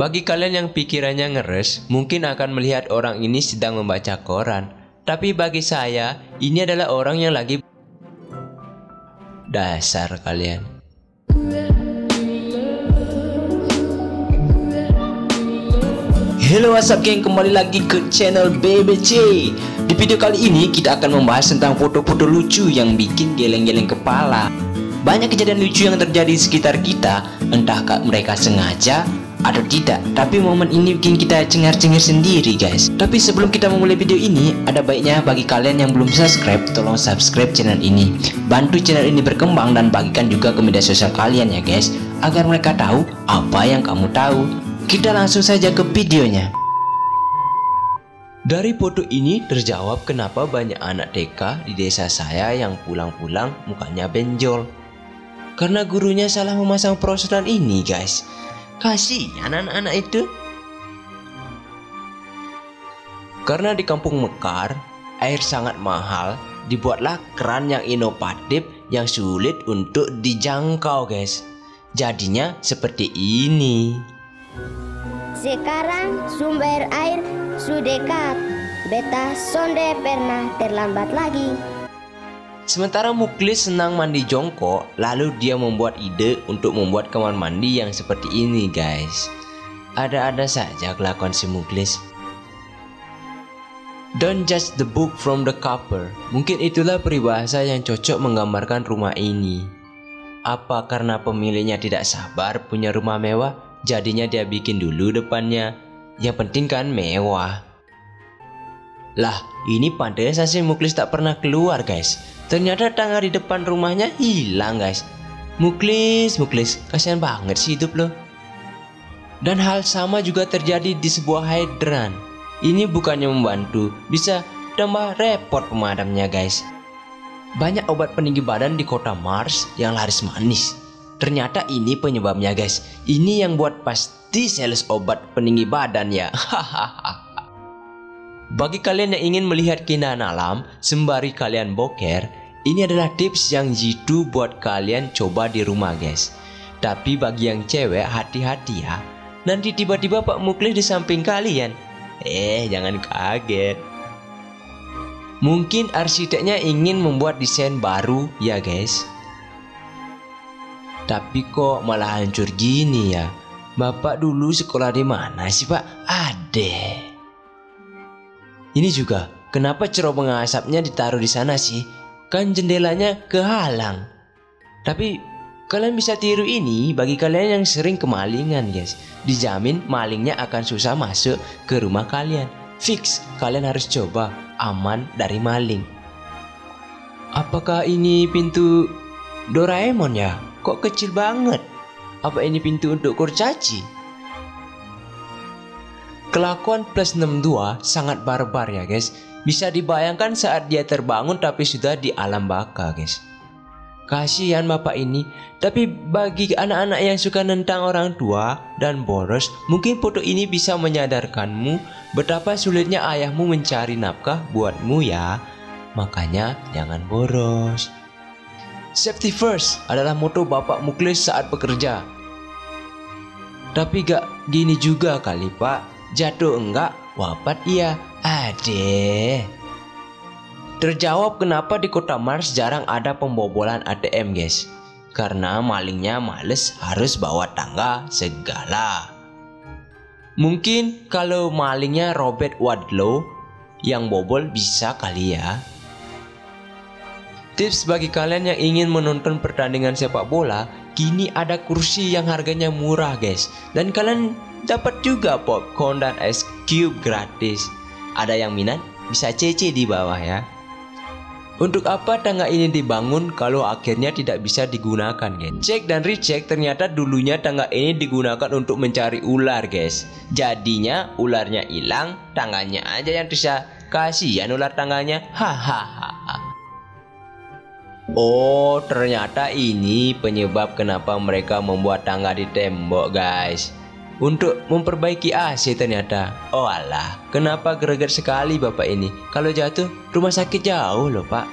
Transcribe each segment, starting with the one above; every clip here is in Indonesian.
Bagi kalian yang pikirannya ngeres, mungkin akan melihat orang ini sedang membaca koran. Tapi bagi saya, ini adalah orang yang lagi dasar kalian. Halo what's up geng, kembali lagi ke channel BBC Di video kali ini kita akan membahas tentang foto-foto lucu yang bikin geleng-geleng kepala Banyak kejadian lucu yang terjadi di sekitar kita Entah mereka sengaja atau tidak. Tapi momen ini bikin kita cengar-cengir sendiri guys. Tapi sebelum kita memulai video ini Ada baiknya bagi kalian yang belum subscribe Tolong subscribe channel ini. Bantu channel ini berkembang dan bagikan juga ke media sosial kalian ya guys. Agar mereka tahu apa yang kamu tahu. Kita langsung saja ke videonya. Dari foto ini terjawab kenapa banyak anak TK di desa saya yang pulang-pulang mukanya benjol. Karena gurunya salah memasang prosedan ini guys. Kasihan anak-anak itu. Karena di kampung Mekar, air sangat mahal, dibuatlah keran yang inovatif yang sulit untuk dijangkau guys. Jadinya seperti ini. Sekarang sumber air sudah dekat. Beta sonde pernah terlambat lagi. Sementara Muklis senang mandi jongkok, lalu dia membuat ide untuk membuat kamar mandi yang seperti ini guys. Ada-ada saja kelakuan si Muklis. Don't judge the book from the cover. Mungkin itulah peribahasa yang cocok menggambarkan rumah ini. Apa karena pemiliknya tidak sabar punya rumah mewah, jadinya dia bikin dulu depannya. Yang penting kan mewah. Lah, ini pantasnya si Muklis tak pernah keluar guys. Ternyata tangga di depan rumahnya hilang guys. Muklis, Muklis, kasihan banget sih hidup lo. Dan hal sama juga terjadi di sebuah hydran. Ini bukannya membantu, bisa tambah repot pemadamnya guys. Banyak obat peninggi badan di kota Mars yang laris manis. Ternyata ini penyebabnya guys. Ini yang buat pasti sales obat peninggi badan ya. Bagi kalian yang ingin melihat keindahan alam sembari kalian boker, ini adalah tips yang jitu buat kalian coba di rumah guys. Tapi bagi yang cewek hati-hati ya. Nanti tiba-tiba Pak Muklis di samping kalian. Eh jangan kaget. Mungkin arsiteknya ingin membuat desain baru ya guys. Tapi kok malah hancur gini ya? Bapak dulu sekolah di mana sih pak? Ade. Ini juga, kenapa cerobong asapnya ditaruh di sana sih? Kan jendelanya kehalang. Tapi kalian bisa tiru ini bagi kalian yang sering kemalingan guys. Dijamin malingnya akan susah masuk ke rumah kalian. Fix, kalian harus coba aman dari maling. Apakah ini pintu Doraemon ya? Kok kecil banget? Apa ini pintu untuk kurcaci? Kelakuan plus 62 sangat barbar ya guys bisa dibayangkan saat dia terbangun tapi sudah di alam baka guys. Kasihan bapak ini, tapi bagi anak-anak yang suka nentang orang tua dan boros, mungkin foto ini bisa menyadarkanmu betapa sulitnya ayahmu mencari nafkah buatmu ya. Makanya jangan boros. Safety first adalah moto bapak Muklis saat bekerja. Tapi gak gini juga kali pak, jatuh enggak, wafat iya. Ade. Terjawab kenapa di kota Mars jarang ada pembobolan ATM guys. Karena malingnya males harus bawa tangga segala. Mungkin kalau malingnya Robert Wadlow yang bobol bisa kali ya. Tips bagi kalian yang ingin menonton pertandingan sepak bola, kini ada kursi yang harganya murah guys. Dan kalian dapat juga popcorn dan es cube gratis. Ada yang minat? Bisa CC di bawah ya. Untuk apa tangga ini dibangun kalau akhirnya tidak bisa digunakan guys? Cek dan recheck ternyata dulunya tangga ini digunakan untuk mencari ular guys. Jadinya ularnya hilang, tangganya aja yang bisa. Kasihan ular tangganya. Hahaha. Oh, ternyata ini penyebab kenapa mereka membuat tangga di tembok guys untuk memperbaiki AC ternyata. Oh alah, kenapa greget sekali bapak ini? Kalau jatuh, rumah sakit jauh loh pak.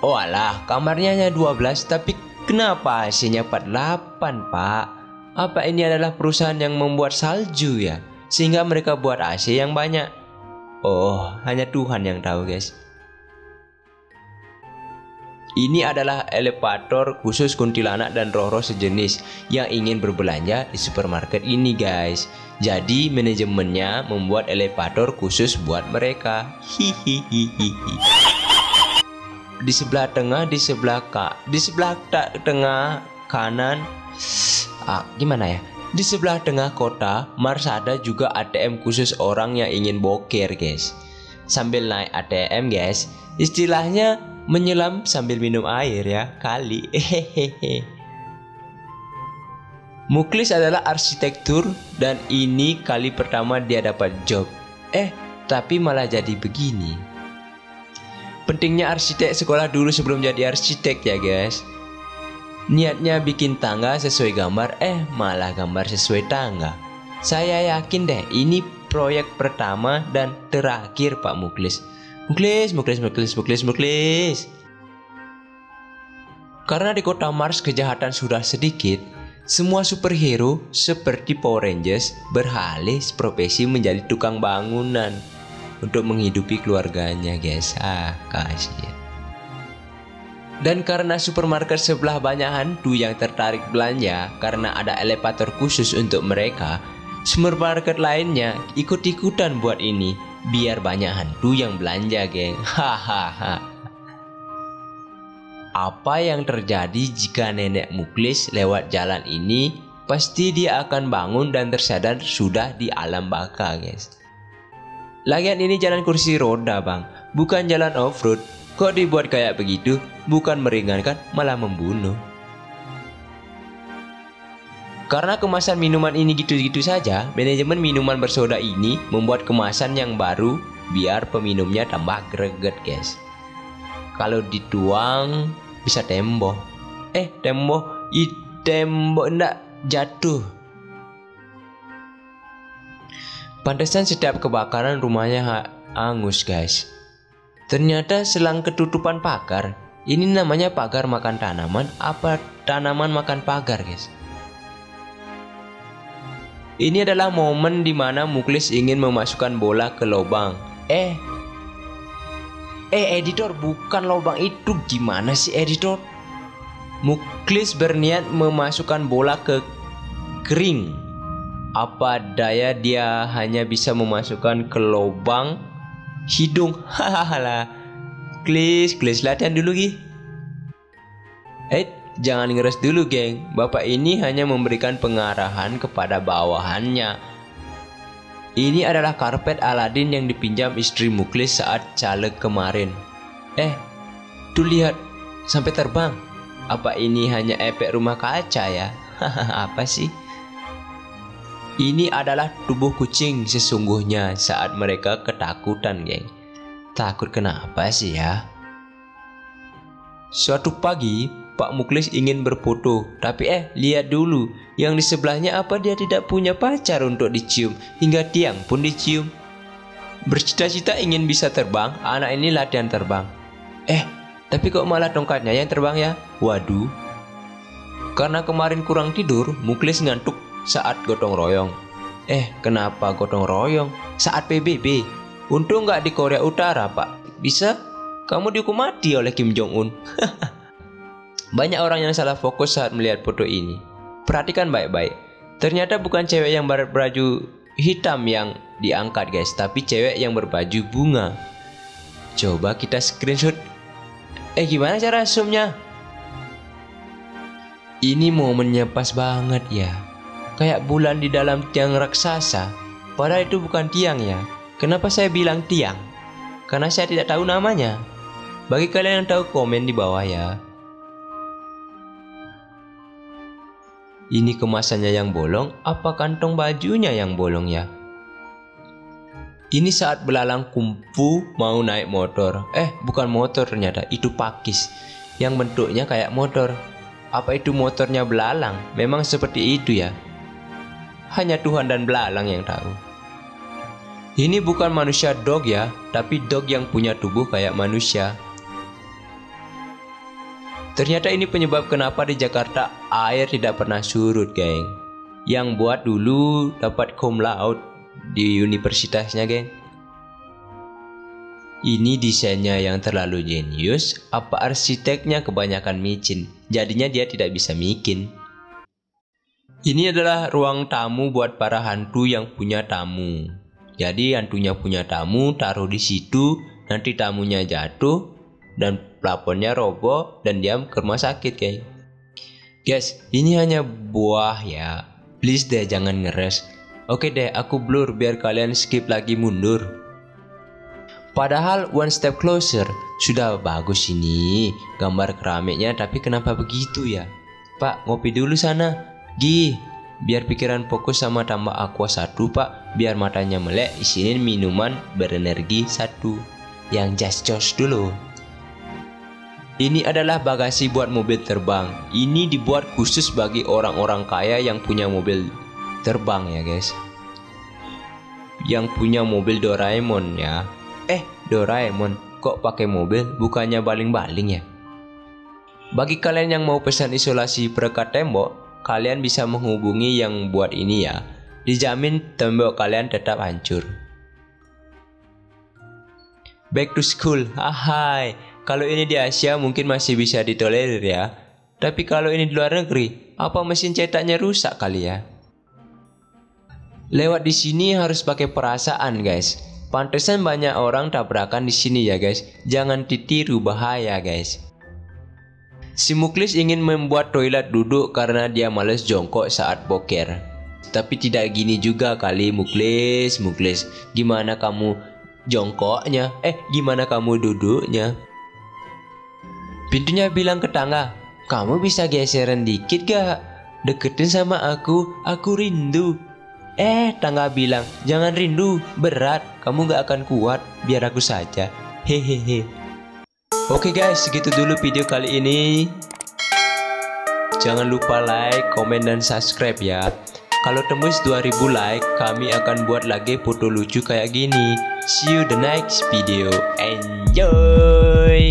Oh alah, kamarnya hanya 12 tapi kenapa AC-nya 48 pak? apa ini adalah perusahaan yang membuat salju ya? Sehingga mereka buat AC yang banyak. Oh, hanya Tuhan yang tahu, guys. Ini adalah elevator khusus kuntilanak dan roh-roh sejenis yang ingin berbelanja di supermarket ini guys. Jadi manajemennya membuat elevator khusus buat mereka. Hihihihi. Di sebelah tengah, di sebelah kak, di sebelah tak tengah kanan. Ah, gimana ya? Di sebelah tengah kota, Mars ada juga ATM khusus orang yang ingin boker guys. Sambil naik ATM guys, istilahnya menyelam sambil minum air ya kali. Hehehe Muklis adalah arsitektur dan ini kali pertama dia dapat job. Eh tapi malah jadi begini. Pentingnya arsitek sekolah dulu sebelum jadi arsitek ya guys. Niatnya bikin tangga sesuai gambar eh malah gambar sesuai tangga. Saya yakin deh ini proyek pertama dan terakhir Pak Muklis Muklis, muklis, muklis, muklis, muklis. Karena di kota Mars kejahatan sudah sedikit, semua superhero seperti Power Rangers beralih profesi menjadi tukang bangunan untuk menghidupi keluarganya, guys. Ah, kasih. Dan karena supermarket sebelah banyak hantu yang tertarik belanja karena ada elevator khusus untuk mereka, supermarket lainnya ikut-ikutan buat ini biar banyak hantu yang belanja, geng. Hahaha. Apa yang terjadi jika nenek Muklis lewat jalan ini? Pasti dia akan bangun dan tersadar sudah di alam baka, guys. Lagian ini jalan kursi roda, Bang. Bukan jalan off-road. Kok dibuat kayak begitu? Bukan meringankan, malah membunuh. Karena kemasan minuman ini gitu-gitu saja, manajemen minuman bersoda ini membuat kemasan yang baru biar peminumnya tambah greget guys. Kalau dituang bisa tembok. Eh tembok, i tembok ndak jatuh. Pantesan setiap kebakaran rumahnya angus guys. Ternyata selang ketutupan pagar, ini namanya pagar makan tanaman apa tanaman makan pagar guys. Ini adalah momen di mana Muklis ingin memasukkan bola ke lubang. Eh, eh editor bukan lubang itu gimana sih editor? Muklis berniat memasukkan bola ke kering. Apa daya dia hanya bisa memasukkan ke lubang hidung? Hahaha. Klis, klis latihan dulu Gi. Eh, Jangan ngeres dulu geng, bapak ini hanya memberikan pengarahan kepada bawahannya. Ini adalah karpet Aladin yang dipinjam istri Muklis saat caleg kemarin. Eh, tuh lihat, sampai terbang. Apa ini hanya efek rumah kaca ya? Apa sih? Ini adalah tubuh kucing sesungguhnya saat mereka ketakutan, geng. Takut kenapa sih ya? Suatu pagi, Pak Muklis ingin berfoto, tapi eh lihat dulu, yang di sebelahnya apa dia tidak punya pacar untuk dicium, hingga tiang pun dicium. Bercita-cita ingin bisa terbang, anak ini latihan terbang. Eh, tapi kok malah tongkatnya yang terbang ya? Waduh. Karena kemarin kurang tidur, Muklis ngantuk saat gotong royong. Eh, kenapa gotong royong? Saat PBB. Untung nggak di Korea Utara, Pak. Bisa? Kamu dihukum mati oleh Kim Jong Un. Banyak orang yang salah fokus saat melihat foto ini. Perhatikan baik-baik. Ternyata bukan cewek yang berbaju hitam yang diangkat guys, tapi cewek yang berbaju bunga. Coba kita screenshot. Eh gimana cara zoomnya? Ini momennya pas banget ya. Kayak bulan di dalam tiang raksasa. Padahal itu bukan tiang ya. Kenapa saya bilang tiang? Karena saya tidak tahu namanya. Bagi kalian yang tahu komen di bawah ya. Ini kemasannya yang bolong, apa kantong bajunya yang bolong ya? Ini saat belalang kumpu mau naik motor. Eh, bukan motor ternyata, itu pakis. Yang bentuknya kayak motor. Apa itu motornya belalang? Memang seperti itu ya. Hanya Tuhan dan belalang yang tahu. Ini bukan manusia dog ya, tapi dog yang punya tubuh kayak manusia. Ternyata ini penyebab kenapa di Jakarta air tidak pernah surut, geng. yang buat dulu dapat cum laude di universitasnya geng ini desainnya yang terlalu jenius, apa arsiteknya kebanyakan micin, jadinya dia tidak bisa bikin. Ini adalah ruang tamu buat para hantu yang punya tamu. Jadi hantunya punya tamu, taruh di situ, nanti tamunya jatuh, dan plafonnya roboh, dan dia ke rumah sakit kayak. Guys, ini hanya buah ya. Please deh jangan ngeres. Oke deh, aku blur biar kalian skip lagi mundur. Padahal one step closer sudah bagus ini gambar keramiknya tapi kenapa begitu ya? Pak ngopi dulu sana. Gi, biar pikiran fokus sama tambah aqua satu pak biar matanya melek isinin minuman berenergi satu yang just jos dulu ini adalah bagasi buat mobil terbang ini dibuat khusus bagi orang-orang kaya yang punya mobil terbang ya guys yang punya mobil Doraemon ya Eh, Doraemon, kok pakai mobil bukannya baling-baling ya? Bagi kalian yang mau pesan isolasi perekat tembok, kalian bisa menghubungi yang buat ini ya. Dijamin tembok kalian tetap hancur. Back to school, ahai. Kalau ini di Asia mungkin masih bisa ditolerir ya. Tapi kalau ini di luar negeri, apa mesin cetaknya rusak kali ya? Lewat di sini harus pakai perasaan guys. Pantesan banyak orang tabrakan di sini ya guys. Jangan ditiru bahaya guys. Si Muklis ingin membuat toilet duduk karena dia males jongkok saat boker. Tapi tidak gini juga kali Muklis, Muklis. Gimana kamu jongkoknya? Eh, gimana kamu duduknya? Pintunya bilang ke tangga, kamu bisa geseran dikit gak? Deketin sama aku, aku rindu. Eh, tangga bilang, jangan rindu, berat, kamu gak akan kuat, biar aku saja. Hehehe. Oke guys, segitu dulu video kali ini. Jangan lupa like, komen, dan subscribe ya. Kalau tembus 2000 like, kami akan buat lagi foto lucu kayak gini. See you the next video. Enjoy!